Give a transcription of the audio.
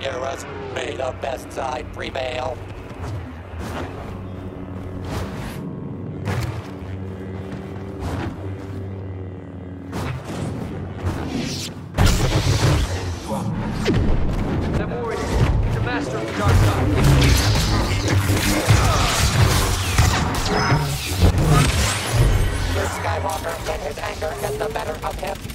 Heroes, may the best side prevail. That warrior, he's master of the dark side. The Skywalker let his anger get the better of him.